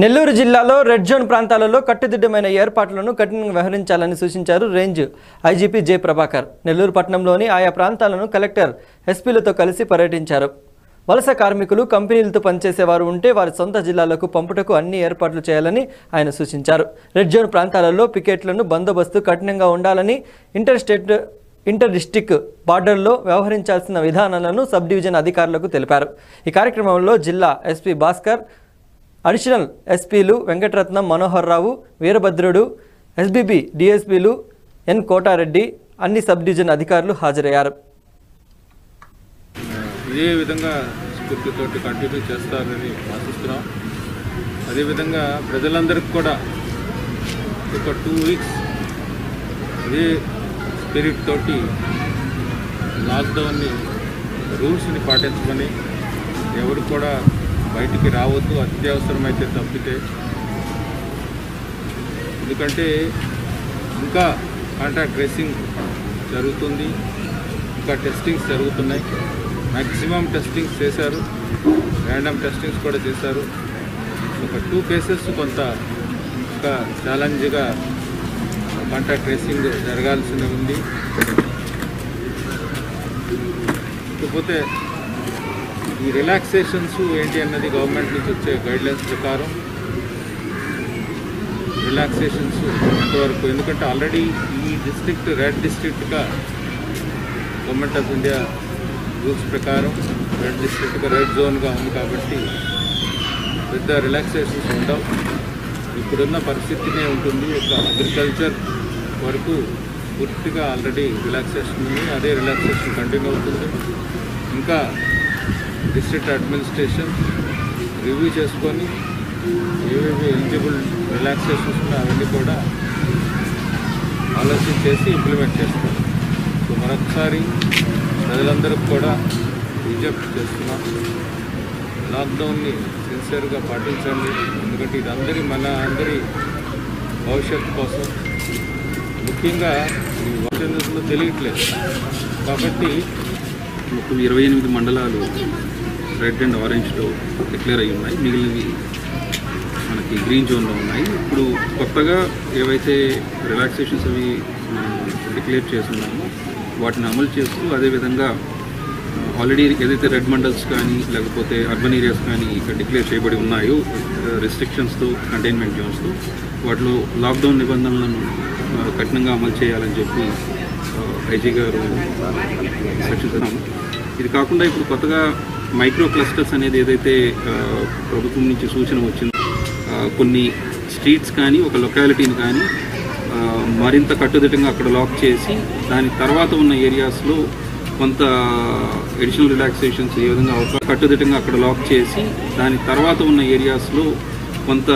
నెల్లూరు జిల్లాలో red zone ప్రాంతాలలో కట్టుదిట్టమైన ఏర్పాట్లను కఠినంగా వ్యవహరించాలని సూచించారు range IGP J Prabhakar. Nellore పట్టణంలోని ఆయా ప్రాంతాలను కలెక్టర్ ఎస్పీలతో కలిసి పర్యటించారు. వలస కార్మికులు కంపెనీలతో పనిచేసేవారు ఉంటే వారి సొంత జిల్లాలకు పంపుటకు అన్ని ఏర్పాట్లు చేయాలని ఆయన సూచించారు. రెడ్ జోన్ ప్రాంతాలలో పికెట్లను బందోబస్తు కఠినంగా ఉండాలని ఇంటర్ స్టేట్ ఇంటర్ డిస్టిక్ బార్డర్లో వ్యవహరించాల్సిన విధానాలను సబ్ డివిజన్ అధికారులకు తెలిపారు. ఈ కార్యక్రమంలో జిల్లా ఎస్పీ భాస్కర్ అడిషనల్ ఎస్పీలు వెంకటరత్నం మనోహర్ రావు వీరభద్రుడు ఎస్బీబీ డిఎస్పీలు ఎన్ కోటారెడ్డి అన్ని సబ్ డివిజన్ అధికారులు హాజరయ్యారు. ఇదే విధంగా స్ఫూర్తితో కంటిన్యూ చేస్తారని ఆశిస్తున్నాం. అదేవిధంగా ప్రజలందరికీ కూడా ఒక టూ వీక్స్ ఇదే స్పిరిట్ తోటి లాక్డౌన్ని రూల్స్ని పాటించమని ఎవరు కూడా బయటికి రావద్దు అత్యవసరమైతే తప్పితే. ఎందుకంటే ఇంకా కాంటాక్ట్ ట్రేసింగ్ జరుగుతుంది ఇంకా టెస్టింగ్స్ జరుగుతున్నాయి. మ్యాక్సిమం టెస్టింగ్స్ చేశారు ర్యాండమ్ టెస్టింగ్స్ కూడా చేశారు. ఒక టూ కేసెస్ కొంత ఇంకా ఛాలెంజ్గా కాంటాక్ట్ ట్రేసింగ్ జరగాల్సి ఉంది. కాకపోతే ఈ రిలాక్సేషన్స్ ఏంటి అన్నది గవర్నమెంట్ నుంచి వచ్చే గైడ్లైన్స్ ప్రకారం రిలాక్సేషన్స్ ఎంతవరకు? ఎందుకంటే ఆల్రెడీ ఈ డిస్ట్రిక్ట్ రెడ్ డిస్ట్రిక్ట్గా గవర్నమెంట్ ఆఫ్ ఇండియా రూల్స్ ప్రకారం రెడ్ డిస్ట్రిక్ట్గా రెడ్ జోన్గా ఉంది కాబట్టి పెద్ద రిలాక్సేషన్స్ ఉండవు. ఇప్పుడున్న పరిస్థితినే ఉంటుంది. ఒక అగ్రికల్చర్ వరకు పూర్తిగా ఆల్రెడీ రిలాక్సేషన్ ఉంది. అదే రిలాక్సేషన్ కంటిన్యూ అవుతుంది. ఇంకా డిస్ట్రిక్ట్ అడ్మినిస్ట్రేషన్ రివ్యూ చేసుకొని ఏవేవి ఎలిజిబుల్ రిలాక్సేషన్స్ ఉన్నాయి అవన్నీ కూడా ఆలోచన చేసి ఇంప్లిమెంట్ చేస్తాం సో మరొకసారి ప్రజలందరికీ కూడా విజ్ఞప్తి చేస్తున్నాం. లాక్డౌన్ని సిన్సియర్గా పాటించండి. ఎందుకంటే ఇది అందరి మన అందరి భవిష్యత్తు కోసం. ముఖ్యంగా ఈ వాతావరణంలో తెలియట్లేదు. కాబట్టి మొత్తం ఇరవై ఎనిమిది మండలాలు రెడ్ అండ్ ఆరెంజ్లో డిక్లేర్ అయి ఉన్నాయి. మిగిలినవి మనకి గ్రీన్ జోన్లో ఉన్నాయి. ఇప్పుడు కొత్తగా ఏవైతే రిలాక్సేషన్స్ అవి మనం డిక్లేర్ చేస్తున్నామో వాటిని అమలు చేస్తూ అదేవిధంగా ఆల్రెడీ ఏదైతే రెడ్ మండల్స్ కానీ లేకపోతే అర్బన్ ఏరియాస్ కానీ ఇక్కడ డిక్లేర్ చేయబడి ఉన్నాయో రెస్ట్రిక్షన్స్తో కంటైన్మెంట్ జోన్స్తో వాటిలో లాక్డౌన్ నిబంధనలను కఠినంగా అమలు చేయాలని చెప్పి ఐజీ గారు సూచిస్తున్నాము ఇది కాకుండా ఇప్పుడు కొత్తగా మైక్రో క్లస్టర్స్ అనేది ఏదైతే ప్రభుత్వం నుంచి సూచన వచ్చిందో కొన్ని స్ట్రీట్స్ కానీ ఒక లొకాలిటీని కానీ మరింత కట్టుదిట్టంగా అక్కడ లాక్ చేసి దాని తర్వాత ఉన్న ఏరియాస్లో కొంత ఎడిషనల్ రిలాక్సేషన్స్ ఏ విధంగా అవసరం కట్టుదిట్టంగా అక్కడ లాక్ చేసి దాని తర్వాత ఉన్న ఏరియాస్లో కొంత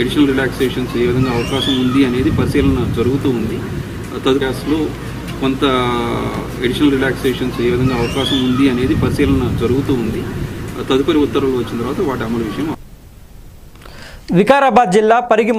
ఎడిషనల్ రిలాక్సేషన్స్ ఏ విధంగా అవకాశం ఉంది అనేది పరిశీలన జరుగుతూ ఉంది. తదుపరిలో కొంత ఎడిషనల్ రిలాక్సేషన్స్ ఏ విధంగా అవకాశం ఉంది అనేది పరిశీలన జరుగుతూ ఉంది. తదుపరి ఉత్తర్వులు వచ్చిన తర్వాత వాటి అమలు విషయం వికారాబాద్ జిల్లా పరిగి